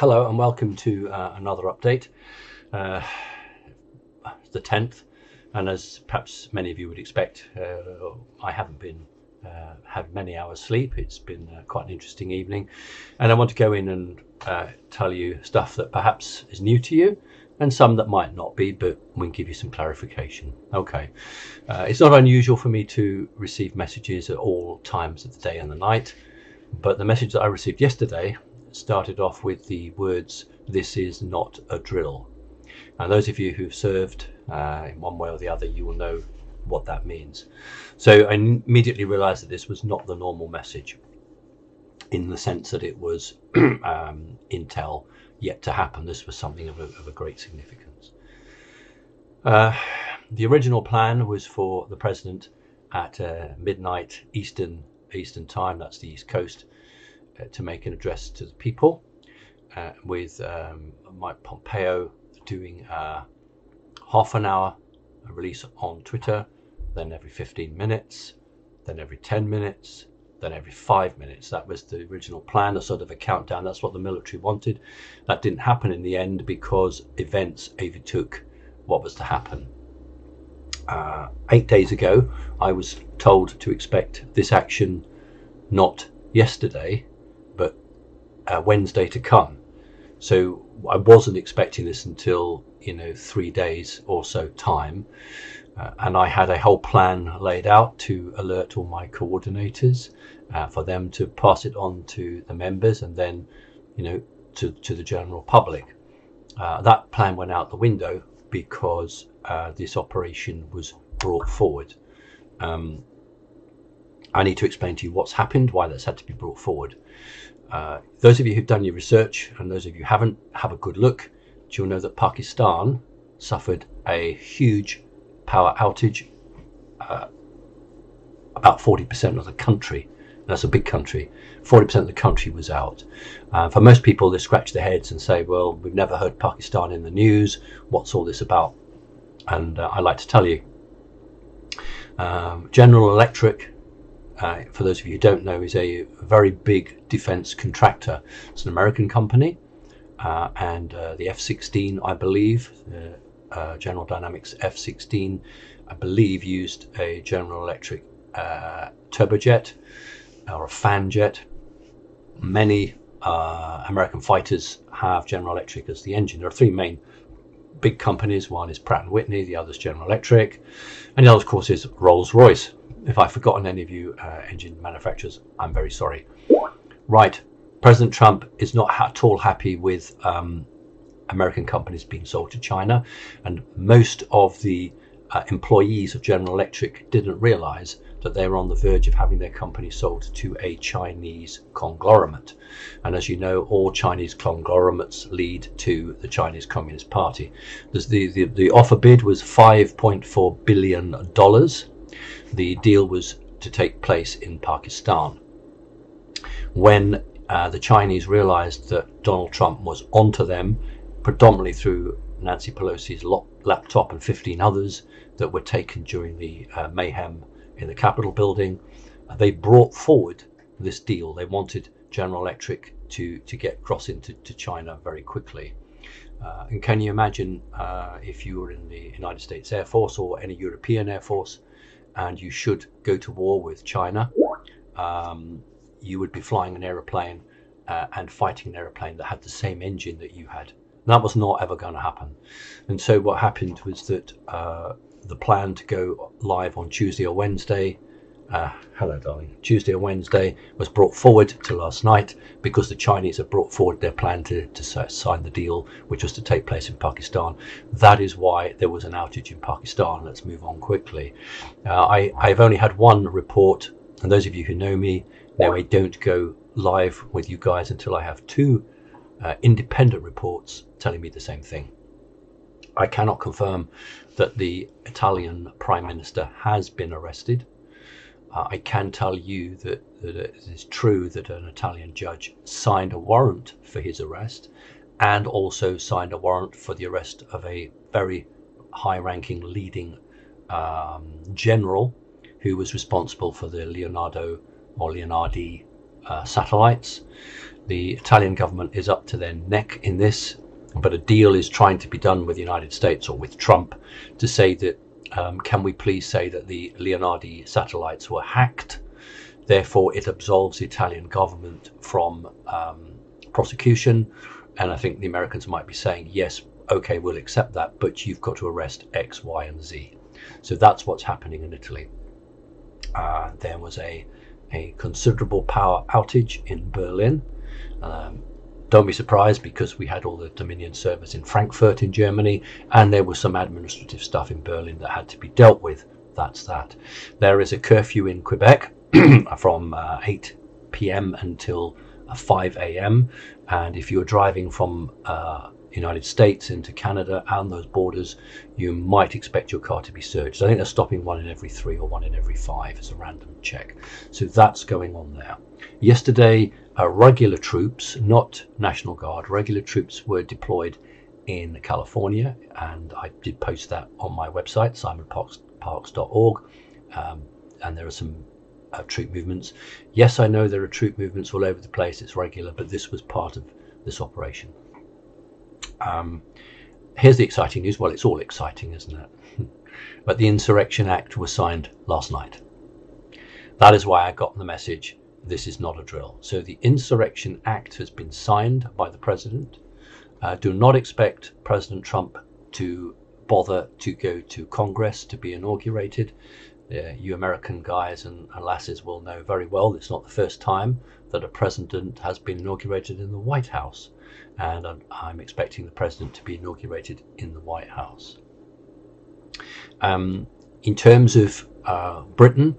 Hello and welcome to uh, another update. Uh, the 10th, and as perhaps many of you would expect, uh, I haven't been uh, had many hours sleep. It's been uh, quite an interesting evening, and I want to go in and uh, tell you stuff that perhaps is new to you, and some that might not be, but we can give you some clarification. Okay, it's not unusual for me to receive messages at all times of the day and the night, but the message that I received yesterday started off with the words, This is not a drill. And those of you who've served uh, in one way or the other, you will know what that means. So I immediately realized that this was not the normal message in the sense that it was um, intel yet to happen. This was something of a, of a great significance. Uh, the original plan was for the president at uh, midnight Eastern Eastern time, that's the East Coast, to make an address to the people, uh, with um, Mike Pompeo doing uh, half an hour release on Twitter, then every 15 minutes, then every 10 minutes, then every five minutes. That was the original plan, a sort of a countdown. That's what the military wanted. That didn't happen in the end because events overtook what was to happen. Uh, eight days ago, I was told to expect this action not yesterday, uh, Wednesday to come. So I wasn't expecting this until you know three days or so time, uh, and I had a whole plan laid out to alert all my coordinators uh, for them to pass it on to the members and then you know to to the general public. Uh, that plan went out the window because uh, this operation was brought forward. Um, I need to explain to you what's happened, why that's had to be brought forward. Uh, those of you who've done your research and those of you who haven't, have a good look. You'll know that Pakistan suffered a huge power outage. Uh, about 40% of the country, that's a big country, 40% of the country was out. Uh, for most people, they scratch their heads and say, well, we've never heard Pakistan in the news. What's all this about? And uh, I like to tell you. Um, General Electric for those of you who don't know, is a very big defense contractor. It's an American company, uh, and uh, the F 16, I believe, uh, uh, General Dynamics F 16, I believe, used a General Electric turbojet or a fan jet. Many American fighters have General Electric as the engine. There are three main big companies. One is Pratt and Whitney, the other is General Electric, and the other, of course, is Rolls Royce. If I've forgotten any of you uh, engine manufacturers, I'm very sorry. Right, President Trump is not at all happy with um, American companies being sold to China, and most of the uh, employees of General Electric didn't realize that they were on the verge of having their company sold to a Chinese conglomerate. And as you know, all Chinese conglomerates lead to the Chinese Communist Party. The, the, the offer bid was $5.4 billion the deal was to take place in Pakistan. When uh, the Chinese realized that Donald Trump was onto them, predominantly through Nancy Pelosi's laptop and 15 others that were taken during the uh, mayhem in the Capitol building, uh, they brought forward this deal. They wanted General Electric to, to get across into to China very quickly. Uh, and can you imagine uh, if you were in the United States Air Force or any European Air Force and you should go to war with China, um, you would be flying an aeroplane uh, and fighting an aeroplane that had the same engine that you had. That was not ever going to happen. And so what happened was that uh, the plan to go live on Tuesday or Wednesday uh, hello, darling. Tuesday or Wednesday was brought forward to last night because the Chinese have brought forward their plan to, to sign the deal, which was to take place in Pakistan. That is why there was an outage in Pakistan. Let's move on quickly. Uh, I, I've only had one report, and those of you who know me know I don't go live with you guys until I have two uh, independent reports telling me the same thing. I cannot confirm that the Italian Prime Minister has been arrested. Uh, I can tell you that, that it is true that an Italian judge signed a warrant for his arrest and also signed a warrant for the arrest of a very high ranking leading um, general who was responsible for the Leonardo or Leonardi uh, satellites. The Italian government is up to their neck in this, but a deal is trying to be done with the United States or with Trump to say that um, can we please say that the Leonardi satellites were hacked? Therefore, it absolves the Italian government from um, prosecution. And I think the Americans might be saying, yes, okay, we'll accept that, but you've got to arrest X, Y, and Z. So that's what's happening in Italy. Uh, there was a, a considerable power outage in Berlin. Um, don't be surprised because we had all the Dominion servers in Frankfurt in Germany, and there was some administrative stuff in Berlin that had to be dealt with. That's that. There is a curfew in Quebec from uh, 8 p.m. until uh, 5 a.m. And if you're driving from uh, United States into Canada and those borders, you might expect your car to be searched. I think they're stopping one in every three or one in every five as a random check. So that's going on there. Yesterday, uh, regular troops, not National Guard, regular troops were deployed in California, and I did post that on my website, simonparkes.org. Um, and there are some uh, troop movements. Yes, I know there are troop movements all over the place, it's regular, but this was part of this operation. Um, here's the exciting news. Well, it's all exciting, isn't it? but the Insurrection Act was signed last night. That is why I got the message this is not a drill. So the Insurrection Act has been signed by the President. Uh, do not expect President Trump to bother to go to Congress to be inaugurated. Uh, you American guys and, lasses will know very well it's not the first time that a president has been inaugurated in the White House and I'm, I'm expecting the president to be inaugurated in the White House. Um, in terms of uh, Britain,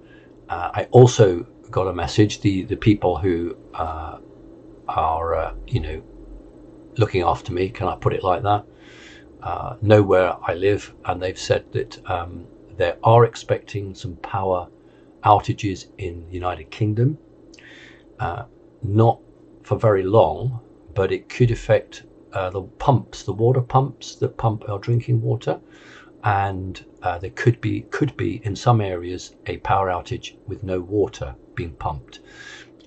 uh, I also got a message. The the people who uh, are uh, you know looking after me, can I put it like that? Uh, know where I live, and they've said that um, they are expecting some power outages in the United Kingdom. Uh, not for very long, but it could affect uh, the pumps, the water pumps that pump our drinking water, and uh, there could be could be in some areas a power outage with no water being pumped.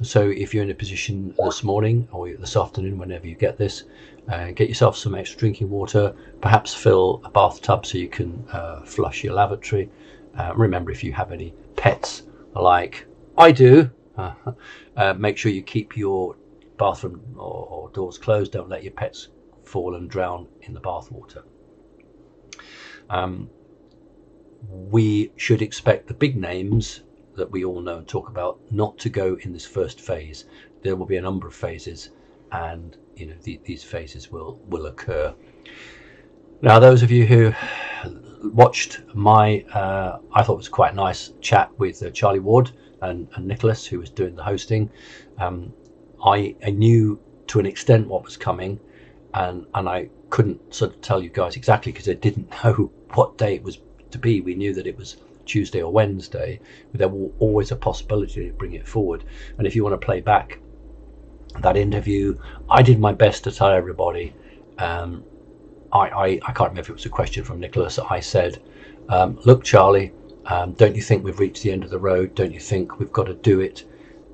So if you're in a position this morning or this afternoon, whenever you get this, uh, get yourself some extra drinking water. Perhaps fill a bathtub so you can uh, flush your lavatory. Uh, remember, if you have any pets, like I do, uh, make sure you keep your bathroom or, or doors closed. Don't let your pets fall and drown in the bathwater. Um, we should expect the big names that we all know and talk about not to go in this first phase. There will be a number of phases, and you know the, these phases will will occur. Now, those of you who watched my, uh, I thought it was quite a nice chat with uh, Charlie Ward and, and, Nicholas, who was doing the hosting. Um, I, I knew to an extent what was coming, and and I couldn't sort of tell you guys exactly because I didn't know what day it was to be. We knew that it was Tuesday or Wednesday, there will always a possibility to bring it forward. And if you want to play back that interview, I did my best to tell everybody. Um, I, I, I can't remember if it was a question from Nicholas. I said, um, "Look, Charlie, um, don't you think we've reached the end of the road? Don't you think we've got to do it?"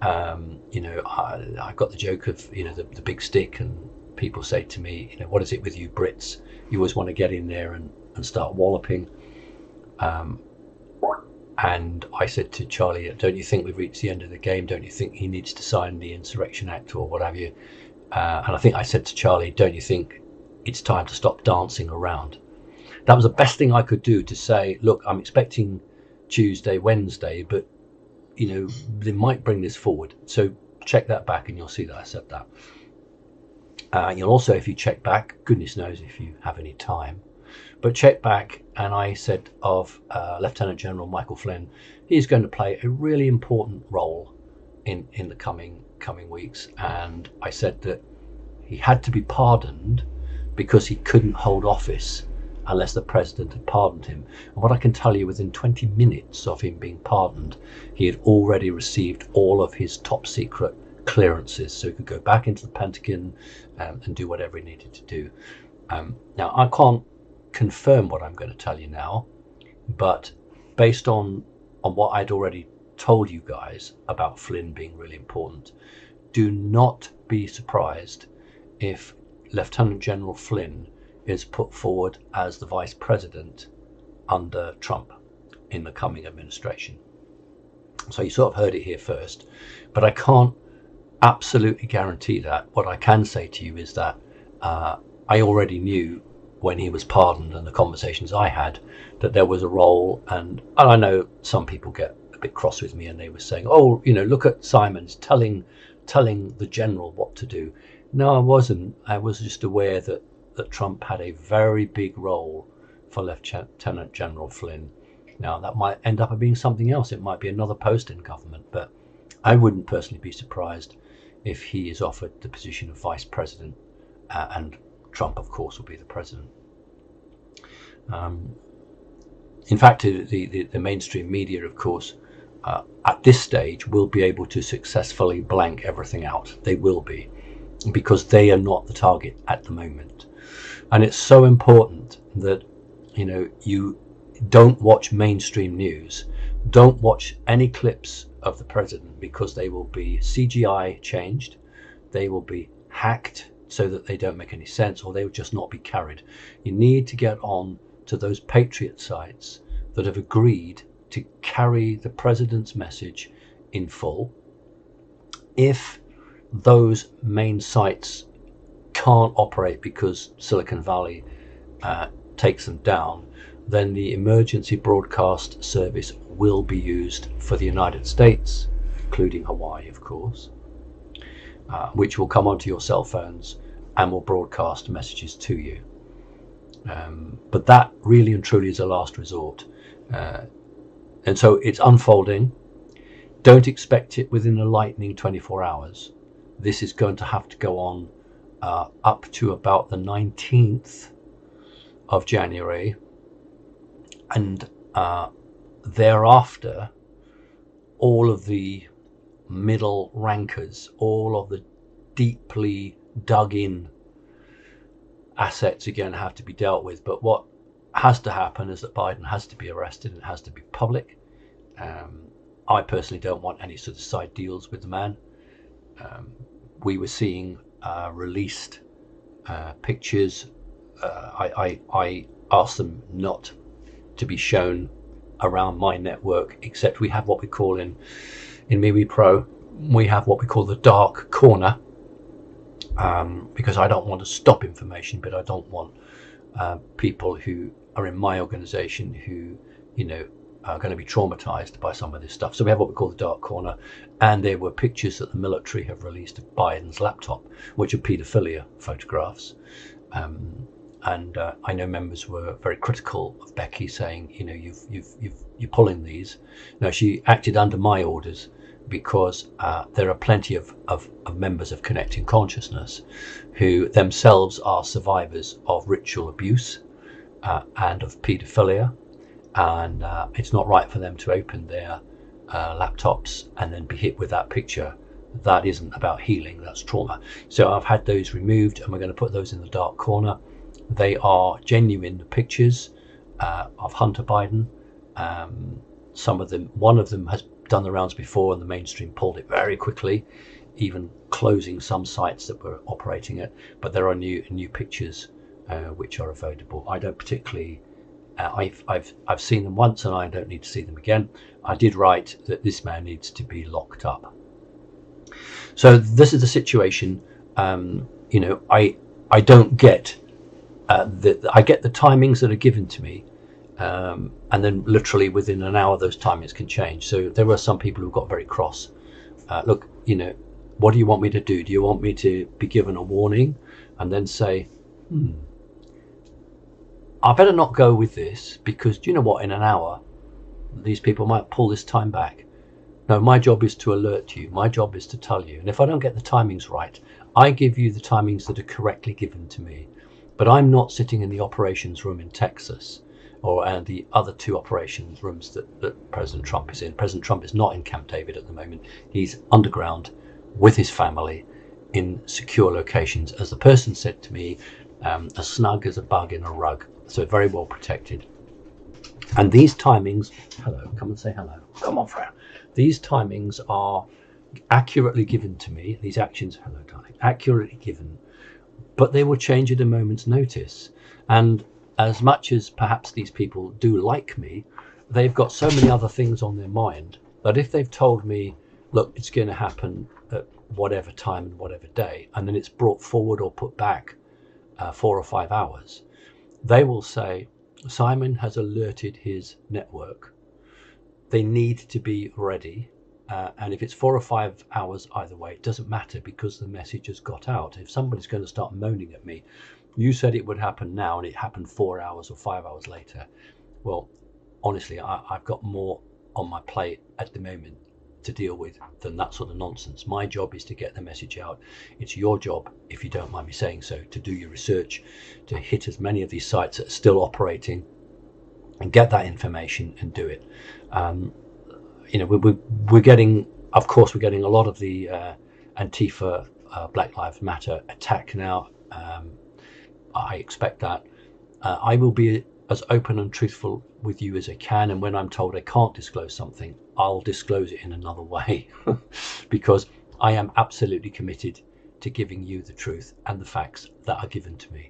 Um, you know, I, I, got the joke of you know the, the big stick, and people say to me, you know, what is it with you Brits? You always want to get in there and, and start walloping. Um, and I said to Charlie, don't you think we've reached the end of the game? Don't you think he needs to sign the Insurrection Act or what have you? Uh, and I think I said to Charlie, don't you think it's time to stop dancing around? That was the best thing I could do to say, look, I'm expecting Tuesday, Wednesday, but you know, they might bring this forward. So check that back and you'll see that I said that. Uh, you'll also, if you check back, goodness knows if you have any time, but check back and I said of uh, Lieutenant General Michael Flynn, he's going to play a really important role in, in the coming coming weeks. And I said that he had to be pardoned because he couldn't hold office unless the president had pardoned him. And what I can tell you, within 20 minutes of him being pardoned, he had already received all of his top secret clearances, so he could go back into the Pentagon um, and do whatever he needed to do. Um, now, I can't confirm what I'm going to tell you now, but based on on what I'd already told you guys about Flynn being really important, do not be surprised if Lieutenant General Flynn is put forward as the vice president under Trump in the coming administration. So you sort of heard it here first, but I can't absolutely guarantee that. What I can say to you is that uh, I already knew when he was pardoned and the conversations I had that there was a role, and, and I know some people get a bit cross with me and they were saying, "Oh, you know, look at Simons telling telling the general what to do." No, I wasn't. I was just aware that that Trump had a very big role for Lieutenant General Flynn. Now that might end up being something else. It might be another post in government, but I wouldn't personally be surprised if he is offered the position of vice president, uh, and Trump, of course, will be the president. Um, in fact, the, the, the, mainstream media, of course, uh, at this stage will be able to successfully blank everything out. They will be, because they are not the target at the moment. And it's so important that you know you don't watch mainstream news, don't watch any clips of the president because they will be CGI changed, they will be hacked so that they don't make any sense, or they will just not be carried. You need to get on to those patriot sites that have agreed to carry the president's message in full. If those main sites can't operate because Silicon Valley uh, takes them down, then the emergency broadcast service will be used for the United States, including Hawaii, of course, uh, which will come onto your cell phones and will broadcast messages to you. Um, but that really and truly is a last resort. Uh, and so it's unfolding. Don't expect it within a lightning 24 hours. This is going to have to go on uh, up to about the 19th of January, and uh, thereafter, all of the middle rankers, all of the deeply dug in assets are going to have to be dealt with. But what has to happen is that Biden has to be arrested and it has to be public. Um, I personally don't want any sort of side deals with the man. Um, we were seeing uh, released uh, pictures uh, I, I, I asked them not to be shown around my network, except we have what we call in in MeWe Pro, we have what we call the dark corner, um, because I don't want to stop information, but I don't want uh, people who are in my organization who, you know, are going to be traumatized by some of this stuff. So we have what we call the dark corner, and there were pictures that the military have released of Biden's laptop, which are paedophilia photographs. Um, and uh, I know members were very critical of Becky, saying, you know, you've you've you've you're pulling these. Now she acted under my orders because uh, there are plenty of, of, of, members of Connecting Consciousness who themselves are survivors of ritual abuse uh, and of paedophilia, and uh, it's not right for them to open their uh, laptops and then be hit with that picture. That isn't about healing, that's trauma. So I've had those removed, and we're going to put those in the dark corner. They are genuine pictures uh, of Hunter Biden. Um, some of them, one of them has done the rounds before, and the mainstream pulled it very quickly, even closing some sites that were operating it. But there are new new pictures uh, which are available. I don't particularly. Uh, I've, I've I've seen them once, and I don't need to see them again. I did write that this man needs to be locked up. So this is the situation. Um, you know, I I don't get uh, I get the timings that are given to me, um, and then literally within an hour, those timings can change. So there were some people who got very cross. Uh, look, you know, what do you want me to do? Do you want me to be given a warning and then say, hmm, I better not go with this because do you know what? In an hour, these people might pull this time back. No, my job is to alert you. My job is to tell you. And if I don't get the timings right, I give you the timings that are correctly given to me. But I'm not sitting in the operations room in Texas or and the other two operations rooms that, that President Trump is in. President Trump is not in Camp David at the moment. He's underground with his family in secure locations. As the person said to me, um, as snug as a bug in a rug. So very well protected. And these timings, hello, come and say hello. Come on, Freya. These timings are accurately given to me. These actions, hello, darling, accurately given, but they will change at a moment's notice. And as much as perhaps these people do like me, they've got so many other things on their mind that if they've told me, look, it's going to happen at whatever time and whatever day, and then it's brought forward or put back uh, four or five hours, they will say, Simon has alerted his network. They need to be ready. Uh, and if it's four or five hours either way, it doesn't matter because the message has got out. If somebody's going to start moaning at me, you said it would happen now and it happened four hours or five hours later. Well, honestly, I, I've got more on my plate at the moment to deal with than that sort of nonsense. My job is to get the message out. It's your job, if you don't mind me saying so, to do your research, to hit as many of these sites that are still operating and get that information and do it. Um, you know, we're, we're getting, of course, we're getting a lot of the uh, Antifa, uh, Black Lives Matter attack now. Um, I expect that. Uh, I will be as open and truthful with you as I can. And when I'm told I can't disclose something, I'll disclose it in another way because I am absolutely committed to giving you the truth and the facts that are given to me.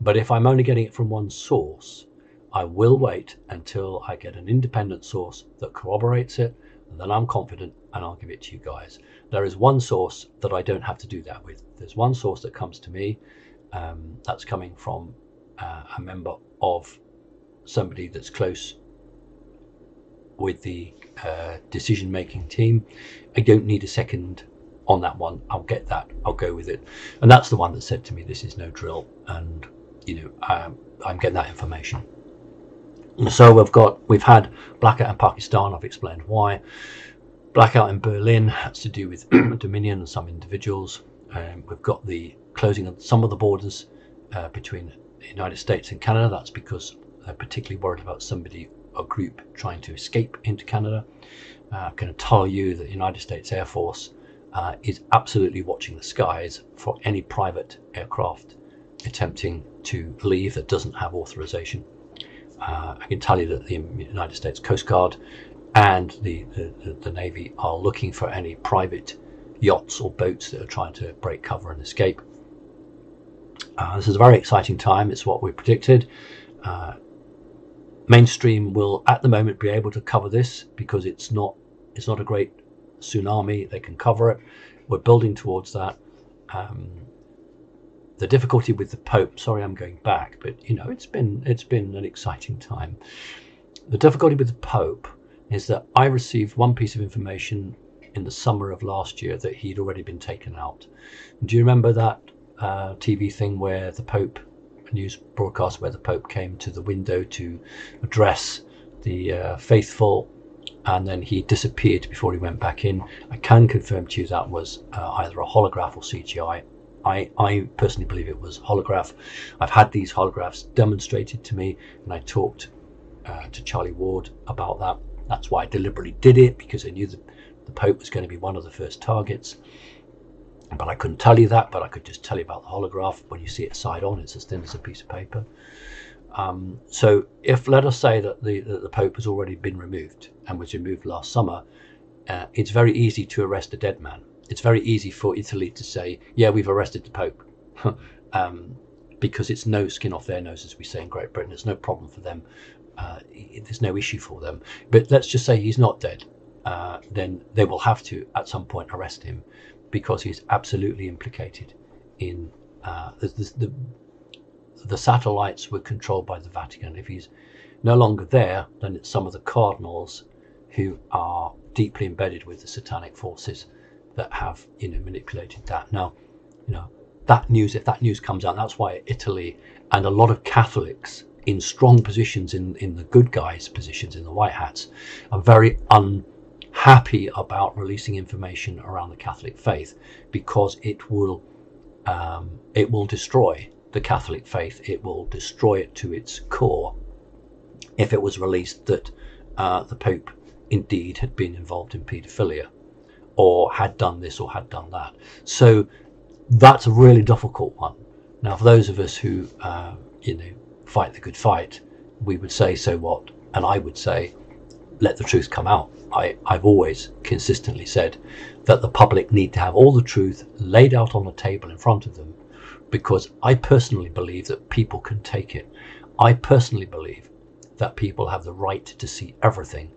But if I'm only getting it from one source, I will wait until I get an independent source that corroborates it, and then I'm confident and I'll give it to you guys. There is one source that I don't have to do that with. There's one source that comes to me um, that's coming from uh, a member of somebody that's close with the uh, decision making team. I don't need a second on that one. I'll get that. I'll go with it. And that's the one that said to me, "This is no drill," and you know, um, I'm getting that information. So we've got we've had blackout in Pakistan. I've explained why. Blackout in Berlin has to do with Dominion and some individuals. Um, we've got the closing some of the borders uh, between the United States and Canada. That's because they're particularly worried about somebody a group trying to escape into Canada. Uh, going to tell you that the United States Air Force uh, is absolutely watching the skies for any private aircraft attempting to leave that doesn't have authorization. Uh, I can tell you that the United States Coast Guard and the, the, the, Navy are looking for any private yachts or boats that are trying to break cover and escape. Uh, this is a very exciting time. It's what we predicted. Uh, mainstream will at the moment be able to cover this because it's not it's not a great tsunami. They can cover it. We're building towards that. Um, the difficulty with the pope sorry i'm going back but you know it's been it's been an exciting time. The difficulty with the pope is that i received one piece of information in the summer of last year that he'd already been taken out. Do you remember that uh, tv thing where the pope news broadcast where the Pope came to the window to address the uh, faithful and then he disappeared before he went back in. I can confirm to you that was uh, either a holograph or CGI. I, I personally believe it was holograph. I've had these holographs demonstrated to me and I talked uh, to Charlie Ward about that. That's why I deliberately did it because I knew that the Pope was going to be one of the first targets but I couldn't tell you that, but I could just tell you about the holograph. When you see it side on, it's as thin as a piece of paper. Um, so if let us say that the, that the Pope has already been removed and was removed last summer, uh, it's very easy to arrest a dead man. It's very easy for Italy to say, yeah, we've arrested the Pope. um, because it's no skin off their nose, as we say in Great Britain. It's no problem for them. Uh, there's no issue for them. But let's just say he's not dead. Uh, then they will have to, at some point, arrest him because he's absolutely implicated in uh, the, the, the satellites were controlled by the Vatican. If he's no longer there, then it's some of the cardinals who are deeply embedded with the satanic forces that have you know manipulated that. Now, you know that news. If that news comes out, that's why Italy and a lot of Catholics in strong positions in in the good guys' positions in the white hats are very un happy about releasing information around the Catholic faith because it will um, it will destroy the Catholic faith. It will destroy it to its core if it was released that uh, the Pope indeed had been involved in paedophilia or had done this or had done that. So that's a really difficult one. Now, for those of us who uh, you know fight the good fight, we would say so what, and I would say let the truth come out. I, I've always consistently said that the public need to have all the truth laid out on the table in front of them because I personally believe that people can take it. I personally believe that people have the right to see everything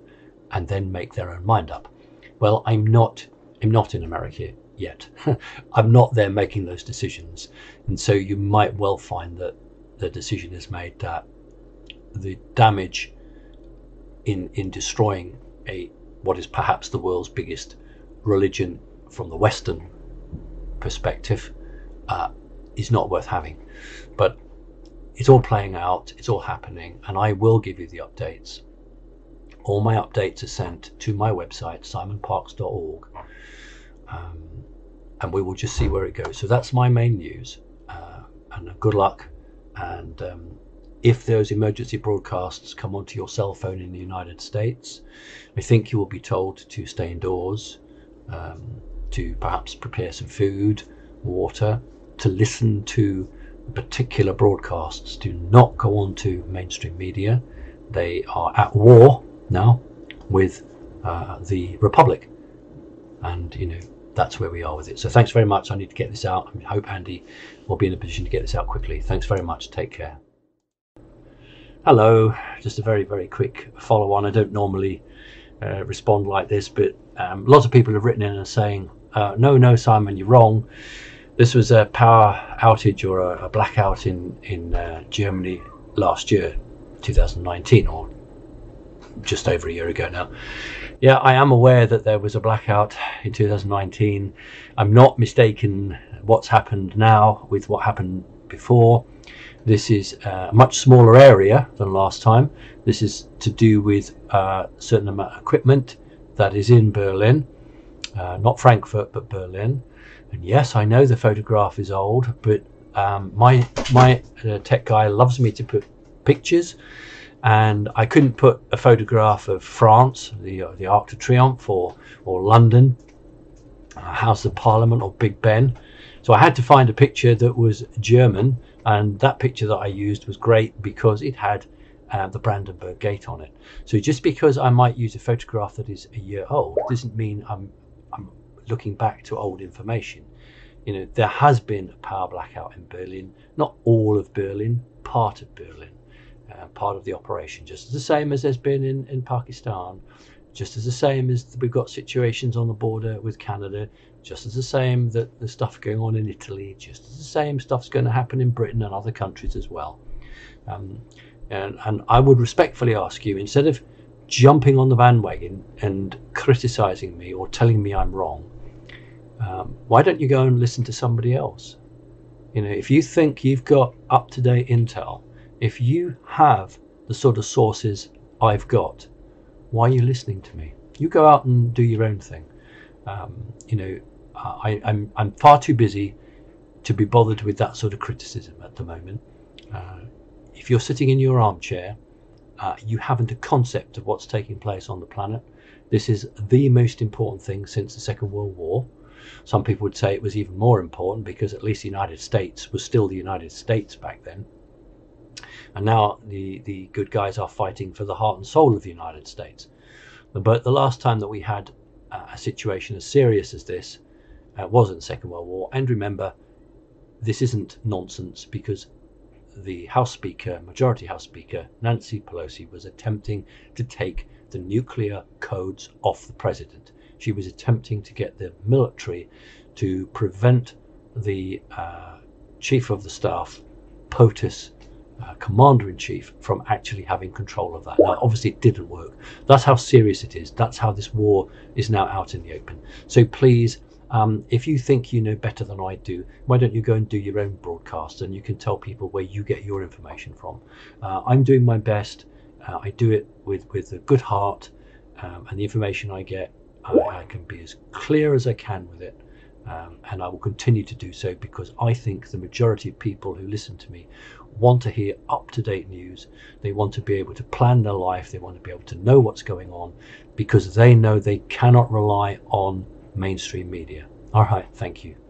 and then make their own mind up. Well, I'm not I'm not in America yet. I'm not there making those decisions. And so you might well find that the decision is made that the damage in in destroying a what is perhaps the world's biggest religion from the Western perspective uh, is not worth having. But it's all playing out, it's all happening, and I will give you the updates. All my updates are sent to my website, simonparkes.org, um, and we will just see where it goes. So that's my main news, uh, and good luck. And um, if those emergency broadcasts come onto your cell phone in the United States, I think you will be told to stay indoors, um, to perhaps prepare some food, water, to listen to particular broadcasts. Do not go on to mainstream media. They are at war now with uh, the Republic. And, you know, that's where we are with it. So thanks very much. I need to get this out. I hope Andy will be in a position to get this out quickly. Thanks very much. Take care. Hello, just a very, very quick follow on. I don't normally uh, respond like this, but um, lots of people have written in and saying, uh, no, no, Simon, you're wrong. This was a power outage or a, a blackout in, in uh, Germany last year, 2019, or just over a year ago now. Yeah, I am aware that there was a blackout in 2019. I'm not mistaken what's happened now with what happened before. This is a much smaller area than last time. This is to do with a certain amount of equipment that is in Berlin, uh, not Frankfurt, but Berlin. And yes, I know the photograph is old, but um, my my uh, tech guy loves me to put pictures, and I couldn't put a photograph of France, the uh, the Arc de Triomphe, or or London, uh, House of Parliament, or Big Ben. So I had to find a picture that was German and that picture that I used was great because it had uh, the Brandenburg Gate on it. So just because I might use a photograph that is a year old doesn't mean I'm, I'm looking back to old information. You know, there has been a power blackout in Berlin, not all of Berlin, part of Berlin, uh, part of the operation, just the same as there's been in, in Pakistan, just as the same as we've got situations on the border with Canada, just as the same that the stuff going on in Italy, just as the same stuff's going to happen in Britain and other countries as well. Um, and, and I would respectfully ask you, instead of jumping on the bandwagon and criticizing me or telling me I'm wrong, um, why don't you go and listen to somebody else? You know, if you think you've got up to date intel, if you have the sort of sources I've got, why are you listening to me? You go out and do your own thing. Um, you know, I, am I'm, I'm far too busy to be bothered with that sort of criticism at the moment. Uh, if you're sitting in your armchair, uh, you haven't a concept of what's taking place on the planet. This is the most important thing since the Second World War. Some people would say it was even more important because at least the United States was still the United States back then. And now the, the good guys are fighting for the heart and soul of the United States. But the last time that we had a situation as serious as this uh, was in the Second World War. And remember, this isn't nonsense because the House Speaker, Majority House Speaker, Nancy Pelosi, was attempting to take the nuclear codes off the president. She was attempting to get the military to prevent the uh, Chief of the Staff, POTUS, uh, commander in chief from actually having control of that. Now, obviously, it didn't work. That's how serious it is. That's how this war is now out in the open. So please, um, if you think you know better than I do, why don't you go and do your own broadcast and you can tell people where you get your information from. Uh, I'm doing my best. Uh, I do it with, with a good heart, um, and the information I get, I, I can be as clear as I can with it. Um, and I will continue to do so because I think the majority of people who listen to me want to hear up to date news. They want to be able to plan their life. They want to be able to know what's going on because they know they cannot rely on mainstream media. All right, thank you.